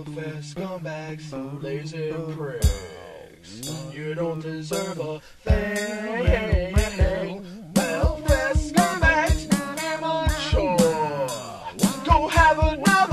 Selfish scumbags, laser pricks. You don't deserve a thing. Selfish scumbags, amateur. Go have another.